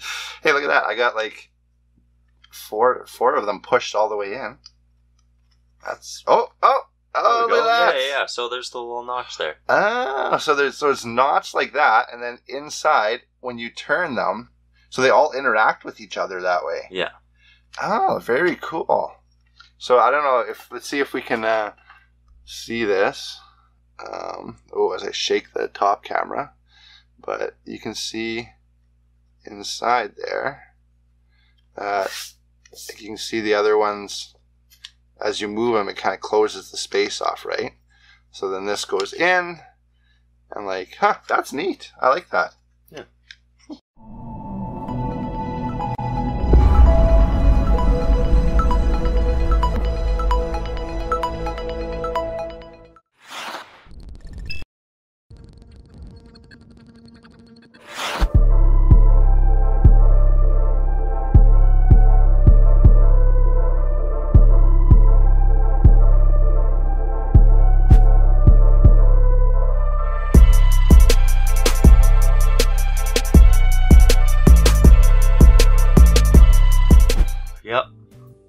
hey, look at that! I got like four four of them pushed all the way in. That's oh oh oh look at that! Yeah, yeah, yeah. So there's the little notch there. Ah, so there's so it's notched like that, and then inside when you turn them, so they all interact with each other that way. Yeah. Oh, very cool. So I don't know if let's see if we can uh, see this. Um, oh, as I shake the top camera, but you can see inside there uh, that you can see the other ones as you move them. It kind of closes the space off, right? So then this goes in, and like, huh, that's neat. I like that.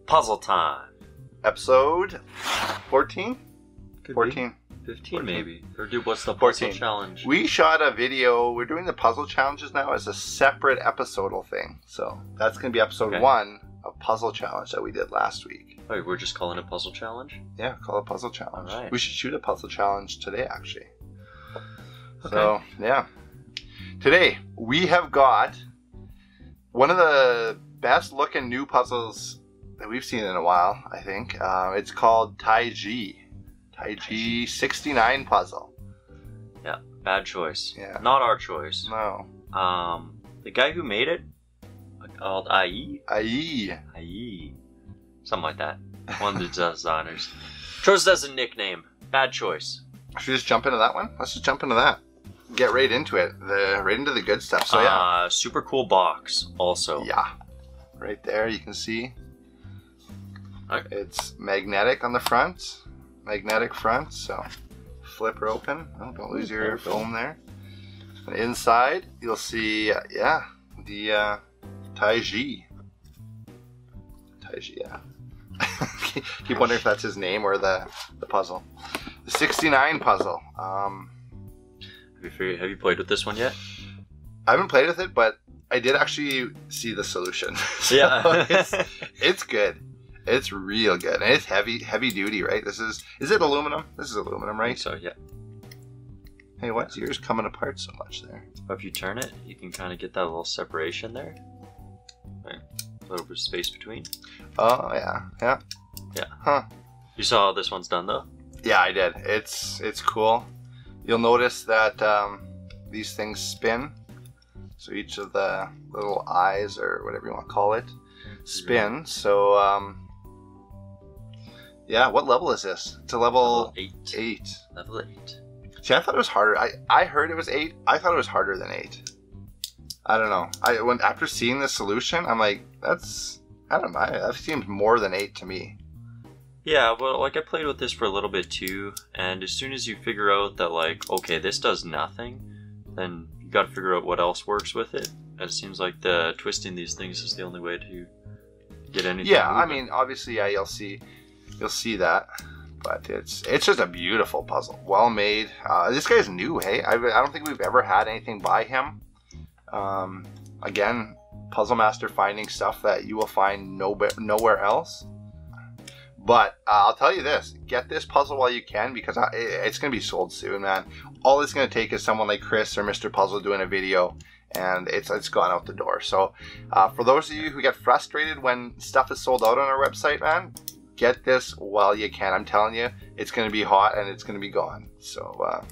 Puzzle time. Episode 14? Could be. 14. 15 maybe. Or do what's the puzzle 14. challenge? We shot a video. We're doing the puzzle challenges now as a separate episodal thing. So that's going to be episode Okay. one of puzzle challenge that we did last week. Wait, we're just calling it puzzle challenge? Yeah, call it puzzle challenge. Alright. We should shoot a puzzle challenge today, actually. So yeah, today we have got one of the best looking new puzzles that we've seen in a while. I think uh, it's called Taiji. Taiji 69 puzzle. Yeah, bad choice. Yeah. Not our choice. No. Um, the guy who made it, called IE, Ai. IE, something like that. One of the designers chose as a nickname. Bad choice. Should we just jump into that one? Let's just jump into that. Get right into it. The right into the good stuff. So yeah, Uh, super cool box. Also. yeah, right there you can see Okay. it's magnetic on the front, magnetic front. So flip her open. Oh, don't lose your There we go. foam there. And inside you'll see uh, yeah the uh, Taiji. Taiji, yeah. Keep wondering if that's his name or the the puzzle. The 69 puzzle. Um, Have you, figured, have you played with this one yet? I haven't played with it, but I did actually see the solution. So Yeah. it's, it's good. It's real good, and it's heavy, heavy duty, right? This is is it aluminum? This is aluminum, right? So yeah. Hey, what's yours coming apart so much there? If you turn it, you can kind of get that little separation there. Right. A little bit of space between. Oh yeah, yeah, Yeah. Huh? You saw how this one's done though? Yeah, I did. It's it's cool. You'll notice that um, these things spin. So each of the little eyes, or whatever you want to call it, spin. So um, yeah, what level is this? It's a level eight. eight. Level eight. See, I thought it was harder. I, I heard it was eight. I thought it was harder than eight. I don't know. I when after seeing the solution, I'm like, that's I don't know. That seems more than eight to me. Yeah, well, like I played with this for a little bit too, and as soon as you figure out that, like, okay, this does nothing, then you gotta figure out what else works with it. And it seems like the twisting these things is the only way to get anything. Yeah, I mean, obviously, yeah, you'll see, you'll see that, but it's it's just a beautiful puzzle, well made. Uh, this guy's new, hey. I, I don't think we've ever had anything by him. Um, again, Puzzle Master finding stuff that you will find no nowhere else. But uh, I'll tell you this: get this puzzle while you can because I, it- it's going to be sold soon, man. All it's going to take is someone like Chris or Mr. Puzzle doing a video, and it's it's gone out the door. So, uh, for those of you who get frustrated when stuff is sold out on our website, man, get this while you can. I'm telling you, it's going to be hot and it's going to be gone. So, uh,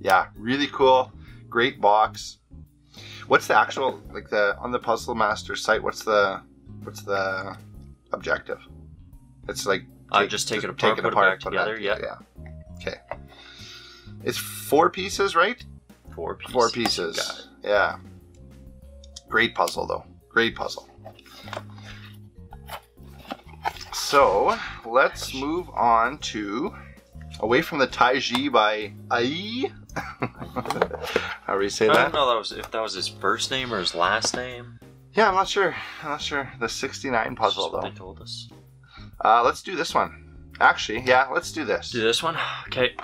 yeah, really cool, great box. What's the actual like the on the Puzzle Master site? What's the what's the objective? It's like I just take it apart, put it back together. Yeah, yeah. Okay. It's four pieces, right? four pieces. Four pieces. Yeah. Great puzzle, though. Great puzzle. So let's move on to away from the Taiji by Ai. How do you say that? I don't know that was if that was his first name or his last name. Yeah, I'm not sure. I'm not sure. The 69 puzzle though. They told us. Uh, let's do this one. Actually, yeah, let's do this. Do this one. Okay.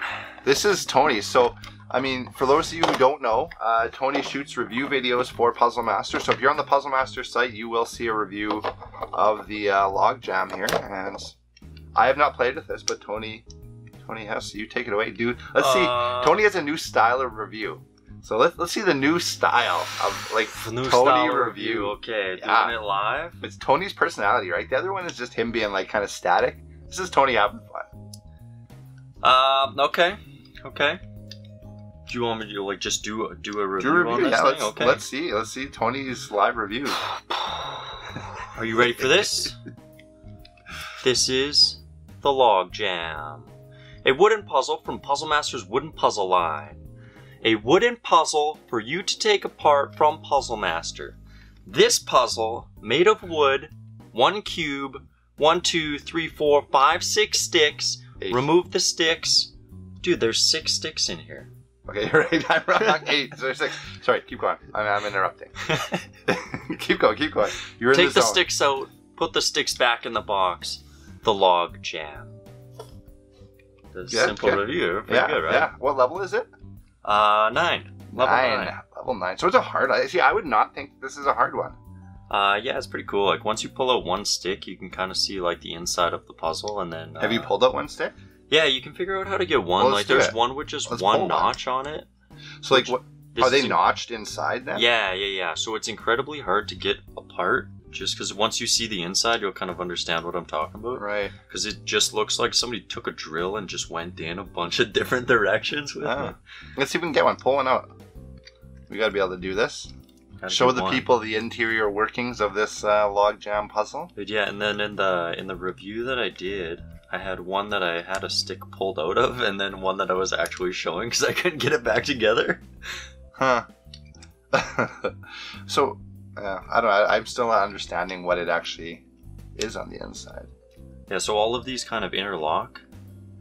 This is Tony. So, I mean, for those of you who don't know, uh, Tony shoots review videos for Puzzle Master. So if you're on the Puzzle Master site, you will see a review of the uh, log jam here. And I have not played with this, but Tony, Tony has. So you take it away, dude. Let's see. Uh, Tony has a new style of review. So let's let's see the new style of like New Tony style review. Okay, Yeah. doing it live. it's Tony's personality, right? The other one is just him being like kind of static. This is Tony having fun. Um. Okay. Okay. Do you want me to like just do a, do a review, Do a on this yeah. thing? Let's okay. let's see. Let's see Tony's live review. Are you ready for this? this is the Log Jam, a wooden puzzle from Puzzle Master's Wooden Puzzle line. A wooden puzzle for you to take apart from Puzzle Master. This puzzle, made of wood, one cube, one, two, three, four, five, six sticks. Eight. Remove the sticks. Dude, there's six sticks in here. Okay, you're right. I'm wrong. Eight. Sorry, six. Sorry, keep going. I'm, I'm interrupting. keep going. Keep going. You're in Take the zone. sticks out, put the sticks back in the box. The log jam. The Yeah, simple good. review. Pretty Yeah, good, right? yeah. What level is it? Uh, nine. Level nine. Level nine. So it's a hard. See, I would not think this is a hard one. Uh, yeah, it's pretty cool. Like once you pull out one stick, you can kind of see like the inside of the puzzle, and then Have you uh, pulled out one stick? Yeah, you can figure out how to get one. Well, like there's it. one with just Let's one notch on it. So like, what, are they notched inside then? Yeah, yeah, yeah. So it's incredibly hard to get apart. Just because once you see the inside, you'll kind of understand what I'm talking about. Right. Because it just looks like somebody took a drill and just went in a bunch of different directions with Ah. it. Let's see if we can get one. pulling out. We got to be able to do this. Gotta Show the one. people the interior workings of this uh, log jam puzzle. But yeah, and then in the in the review that I did, I had one that I had a stick pulled out of, and then one that I was actually showing because I couldn't get it back together. Huh. so, uh, I don't know. I'm still not understanding what it actually is on the inside. Yeah, so all of these kind of interlock,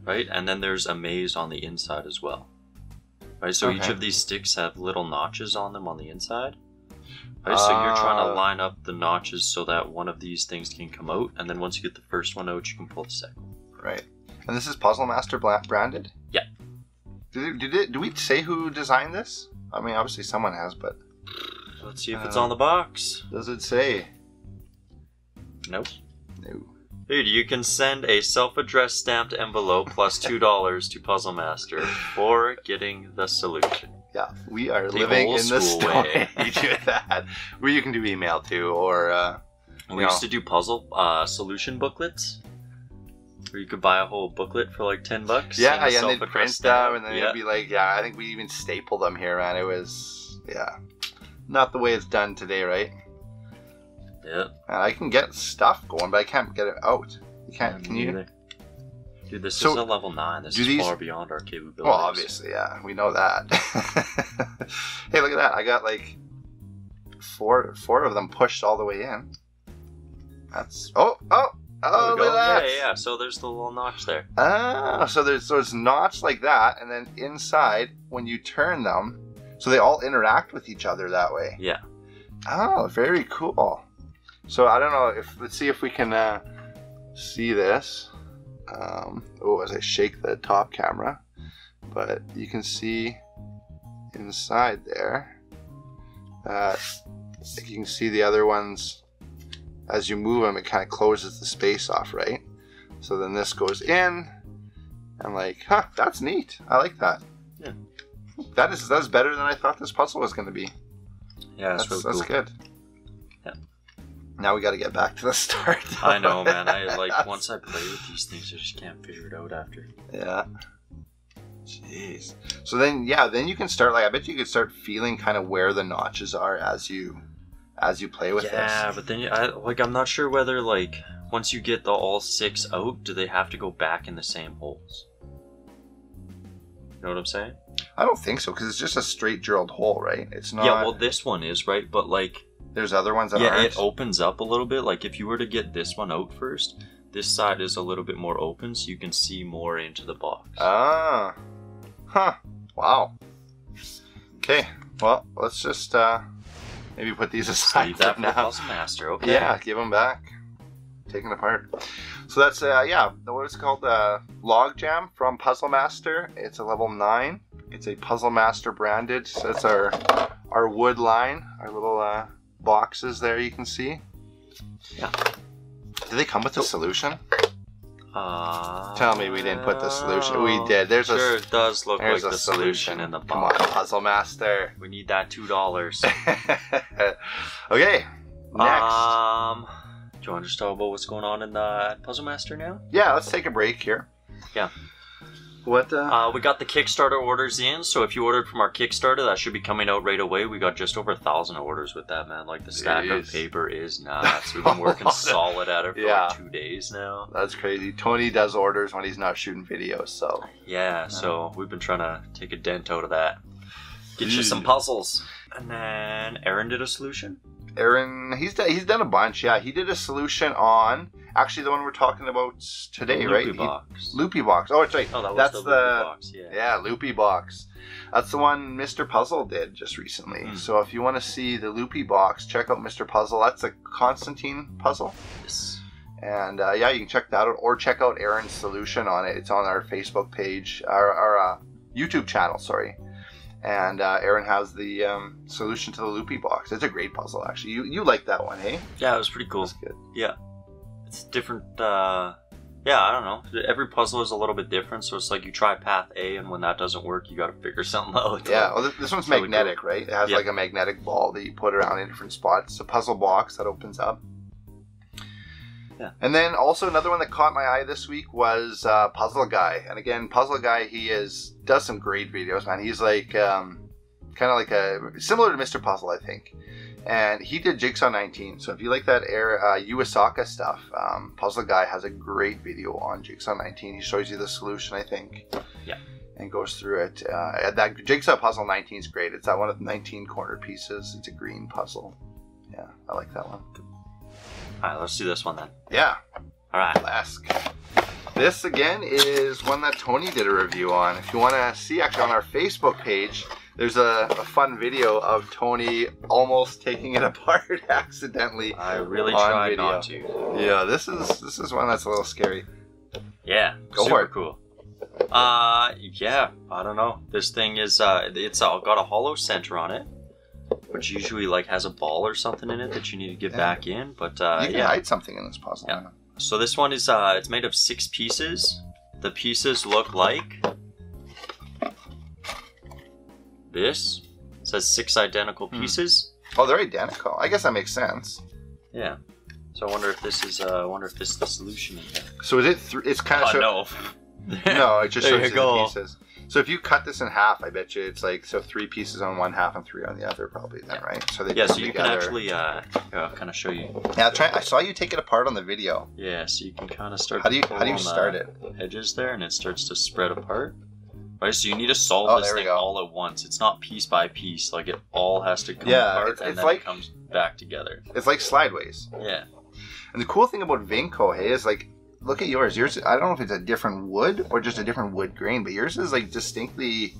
right? And then there's a maze on the inside as well. Right, so each of these sticks have little notches on them on the inside. Right, so you're trying to line up the notches so that one of these things can come out, and then once you get the first one out, you can pull the second. Right. And this is Puzzle Master branded? Yeah. Did it, did it, do we say who designed this? I mean, obviously someone has, but Let's see if it's Uh, on the box. does it say? Nope. No. Dude, you can send a self-addressed stamped envelope plus two dollars to Puzzle Master for getting the solution. Yeah, we are The living in the stone way. age with that. Where you can do email too, or uh, We used know. to do puzzle uh, solution booklets, where you could buy a whole booklet for like ten bucks. yeah, and yeah, and they'd print them, and then yeah. it'd be like, yeah, I think we even stapled them here, man. It was, yeah, not the way it's done today, right? yeah. I can get stuff going, but I can't get it out. You can't, me can you? neither. Dude, this So, is a level nine. This is these- far beyond our capabilities. Well, obviously, yeah, we know that. hey, look at that! I got like four, four of them pushed all the way in. That's oh, oh, oh! Look at that! Yeah, yeah. So there's the little notch there. Ah, so there's so it's knots like that, and then inside when you turn them, so they all interact with each other that way. Yeah. Oh, very cool. So I don't know if let's see if we can uh, see this. Um, oh, as I shake the top camera, but you can see inside there. Uh, you can see the other ones as you move them. It kind of closes the space off, right? So then this goes in, and like, huh, that's neat. I like that. Yeah. That is that's better than I thought this puzzle was going to be. Yeah, That's, that's, that's real cool. good. Yeah. Now we got to get back to the start. I know, man. I like once I play with these things, I just can't figure it out after. Yeah. Jeez. So then, yeah, then you can start. Like, I bet you could start feeling kind of where the notches are as you, as you play with yeah, this. but then I like I'm not sure whether like once you get the all six out, do they have to go back in the same holes? You know what I'm saying? I don't think so because it's just a straight drilled hole, right? It's not. yeah, well this one is right, but like there's other ones that yeah, aren't. it opens up a little bit. Like if you were to get this one out first, this side is a little bit more open, so you can see more into the box. Ah. Huh. Wow. Okay. Well, let's just uh maybe put these aside Leave that for now. Puzzle Master. Okay. Yeah, give them back. Taken apart. So that's uh yeah, what is it called? Uh, Log Jam from Puzzle Master. It's a level nine. It's a Puzzle Master branded. So that's our our wood line, our little uh, boxes there. You can see. Yeah. Do they come with a solution? Uh, Tell me we didn't put the solution. We did. There's a- sure, it does look like a the solution in the Come on. Puzzle Master. We need that two dollars. okay, next. Um, do you want to just talk about what's going on in the Puzzle Master now? yeah, let's take a break here. Yeah. What? Uh, Uh, we got the Kickstarter orders in, so if you ordered from our Kickstarter, that should be coming out right away. We got just over a thousand orders with that, man. Like the stack of paper is nuts. We've been working solid at it for Yeah. like two days now. that's crazy. Tony does orders when he's not shooting videos, so Yeah, so we've been trying to take a dent out of that. Get you some puzzles. And then Aaron did a solution. Aaron, he's done, he's done a bunch. Yeah, he did a solution on actually the one we're talking about today, right? Loopy He- box. Loopy box. Oh, it's right. oh, that was That's the, the, Loopy box. Yeah. yeah, Loopy box. That's the one Mr. Puzzle did just recently. Hmm. So if you want to see the Loopy box, check out Mr. Puzzle. That's a Constantin puzzle. Yes. And uh, yeah, you can check that out, or check out Aaron's solution on it. It's on our Facebook page, our, our uh, YouTube channel. Sorry. And uh, Aaron has the um, solution to the Loopy box. It's a great puzzle, actually. You you like that one, hey? Yeah, it was pretty cool. That's good. Yeah, it's different. Uh, yeah, I don't know. Every puzzle is a little bit different, so it's like you try path A, and when that doesn't work, you got to figure something out. Yeah. Well, this, one's Really magnetic, right? It has Yeah. like a magnetic ball that you put around in different spots. It's a puzzle box that opens up. Yeah. And then also another one that caught my eye this week was uh, Puzzle Guy. And again, Puzzle Guy, he is does some great videos, man. He's like um, kind of like a similar to Mr. Puzzle, I think. And he did Jigsaw 19. So if you like that Air uh, stuff, um, Puzzle Guy has a great video on Jigsaw 19. He shows you the solution, I think. Yeah. And goes through it. Uh, that Jigsaw Puzzle 19 is great. It's that one of the 19 corner pieces. It's a green puzzle. Yeah, I like that one. All right, let's do this one then. Yeah, All right. Blesk. This again is one that Tony did a review on. If you want to see, actually on our Facebook page, there's a, a fun video of Tony almost taking it apart accidentally. I really tried video. not to. Yeah, this is this is one that's a little scary. Yeah, Go super for it. cool. Uh, yeah, I don't know. This thing is uh, it's uh, got a hollow center on it, which usually like has a ball or something in it that you need to get Yeah. back in. But uh, you can yeah, hide something in this puzzle. Yeah. so this one is uh, it's made of six pieces. The pieces look like this. It says six identical Hmm. pieces. Oh, they're identical. I guess that makes sense. Yeah. So I wonder if this is uh, I wonder if this is the solution in here. So is it? Th- it's kind of Oh no. no, it just shows you you go. the pieces. So if you cut this in half, I bet you it's like so three pieces on one half and three on the other, probably then, right? So they Yeah, so you together. can actually uh, uh kind of show you. Yeah, try. I saw you take it apart on the video. Yeah, so you can kind of start. How do you how do you start the it? Edges there, and it starts to spread apart. Right, so you need to solve Oh, this thing go. all at once. It's not piece by piece. Like it all has to come Yeah, apart, it's- and it's then like- it comes back together. It's like slideways. Yeah, And the cool thing about Vinco, hey, is like, look at yours. Yours, I don't know if it's a different wood or just a different wood grain, but yours is like distinctly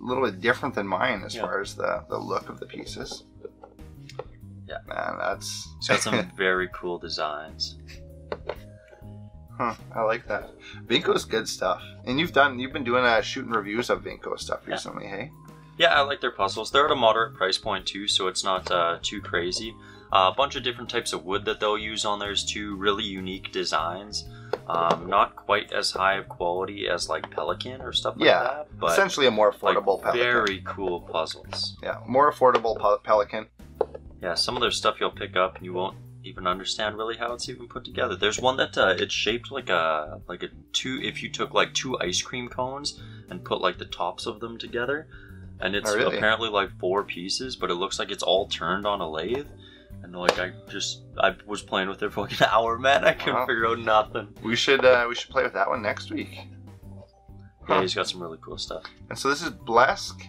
a little bit different than mine as Yeah. far as the, the look of the pieces. Yeah. Man, that's. it's got some very cool designs. huh, I like that. Vinco's good stuff. And you've done, you've been doing uh, shooting reviews of Vinco stuff Yeah. recently, hey? Yeah, I like their puzzles. They're at a moderate price point too, so it's not uh, too crazy. Uh, a bunch of different types of wood that they'll use on theirs too. Really unique designs. Um, not quite as high of quality as like Pelikan or stuff like Yeah, that, but Essentially a more like affordable Pelikan. very cool puzzles. Yeah, more affordable pel- Pelikan. Yeah, some of their stuff you'll pick up and you won't even understand really how it's even put together. There's one that uh, it's shaped like a like a two. If you took like two ice cream cones and put like the tops of them together, and it's Oh, really? apparently like four pieces, but it looks like it's all turned on a lathe. And like I just I was playing with it for like an hour, man. I couldn't Wow. figure out nothing. We should uh, we should play with that one next week. Yeah, Huh. he's got some really cool stuff. And so this is Blesk.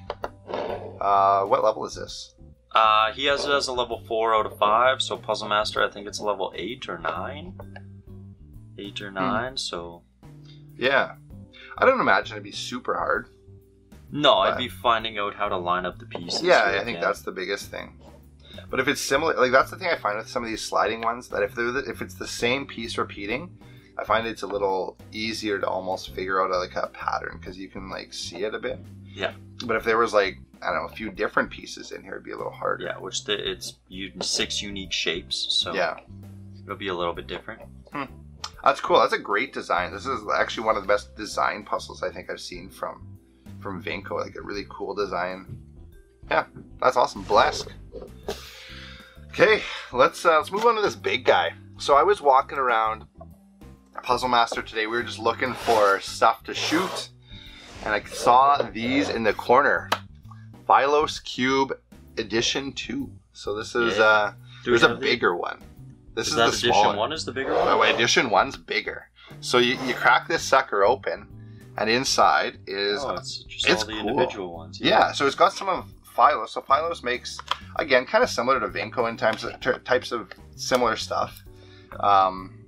Uh, what level is this? Uh, he has it as a level four out of five. So Puzzle Master, I think it's a level eight or nine. Eight Hmm. or nine. So Yeah, I don't imagine it'd be super hard. No, I'd But- be finding out how to line up the pieces. Yeah, I think that's the biggest thing. But if it's similar, like that's the thing I find with some of these sliding ones that if they're the, if it's the same piece repeating, I find it's a little easier to almost figure out like a pattern because you can like see it a bit. Yeah. But if there was like I don't know a few different pieces in here, it'd be a little harder. Yeah, which the, it's u- six unique shapes, so Yeah. it'll be a little bit different. Hmm. That's cool. That's a great design. This is actually one of the best design puzzles I think I've seen from from Vinco. Like a really cool design. Yeah, that's awesome. Blesk. Okay, let's uh, let's move on to this big guy. So I was walking around Puzzle Master today. We were just looking for stuff to shoot, and I saw these in the corner. Philos Cube Edition Two. So this is Yeah. uh, Do there's a have the- bigger one. This Is, is, that the edition small one. one? Is the bigger Oh, one? edition one's bigger. So you, you crack this sucker open, and inside is Oh, it's just it's all the cool. individual ones. yeah. So it's got some of Philos. So Philos makes again kind of similar to Vinco in types of, types of similar stuff, um,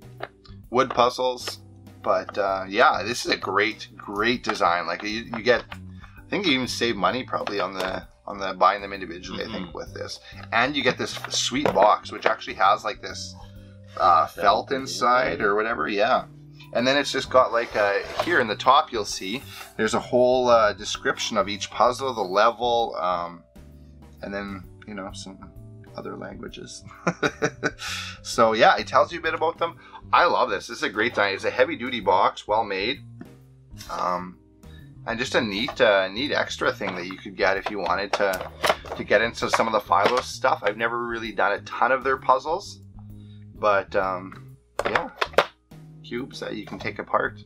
wood puzzles. But uh, yeah, this is a great great design. Like you, you get, I think you even save money probably on the on the buying them individually. I think with this, and you get this sweet box which actually has like this uh, Felt, inside or whatever. Yeah. And then it's just got like a, here in the top, you'll see there's a whole uh, description of each puzzle, the level, um, and then, you know, some other languages. so, yeah, it tells you a bit about them. I love this. This is a great thing It's a heavy duty box, well made. Um, and just a neat, uh, neat extra thing that you could get if you wanted to to get into some of the Philos stuff. I've never really done a ton of their puzzles, but um, yeah, cubes that you can take apart.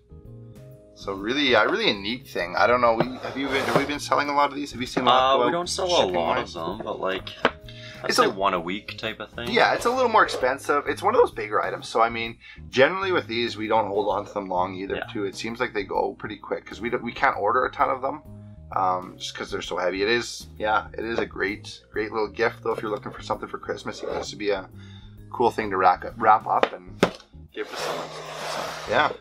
So really, uh, really a neat thing. I don't know. We have you been, have we been selling a lot of these? Have you seen a lot? Uh, we don't sell a lot wise? of them, but like, I'd It's say a- one a week type of thing. Yeah, it's a little more expensive. It's one of those bigger items. So I mean, generally with these, we don't hold on to them long either. Yeah. Too. It seems like they go pretty quick because we don't, we can't order a ton of them, um, just because they're so heavy. It is, yeah, it is a great great little gift though. If you're looking for something for Christmas, it has to be a cool thing to wrap up, wrap up and give to someone. So, yeah.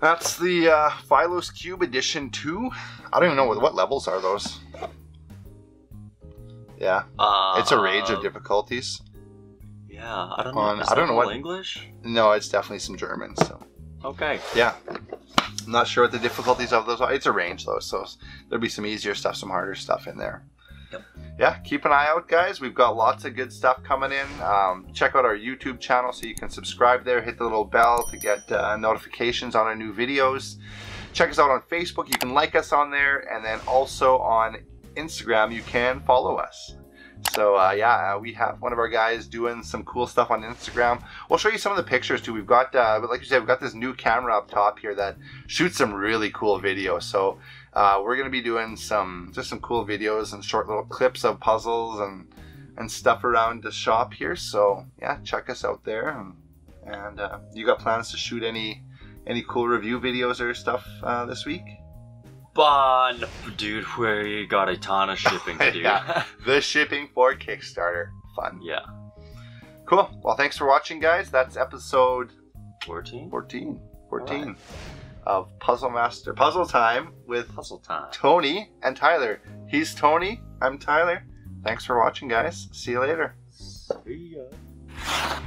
That's the uh, Philos Cube Edition 2. I don't even know what, what levels are those. Yeah, Uh, it's a range of difficulties. Yeah, I don't know. on- Is I don't know what- English. No, it's definitely some German. So Okay. yeah, I'm not sure what the difficulties of those are. It's a range though, so there'll be some easier stuff, some harder stuff in there. Yeah, keep an eye out, guys. We've got lots of good stuff coming in. Um, check out our YouTube channel so you can subscribe there. Hit the little bell to get uh, notifications on our new videos. Check us out on Facebook. You can like us on there, and then also on Instagram, you can follow us. So uh, yeah, uh, we have one of our guys doing some cool stuff on Instagram. We'll show you some of the pictures too. We've got, uh, like you said, we've got this new camera up top here that shoots some really cool videos. So uh, we're gonna be doing some just some cool videos and short little clips of puzzles and and stuff around the shop here. So yeah, check us out there. And, and uh, you got plans to shoot any any cool review videos or stuff uh, this week? But dude, we got a ton of shipping to do. Yeah. The shipping for Kickstarter. Fun. yeah. Cool. Well, thanks for watching, guys. That's episode 14? 14. 14 Alright. Of Puzzle Master Puzzle Time with Puzzle time. Tony and Tyler. He's Tony. I'm Tyler. Thanks for watching, guys. See you later. See ya.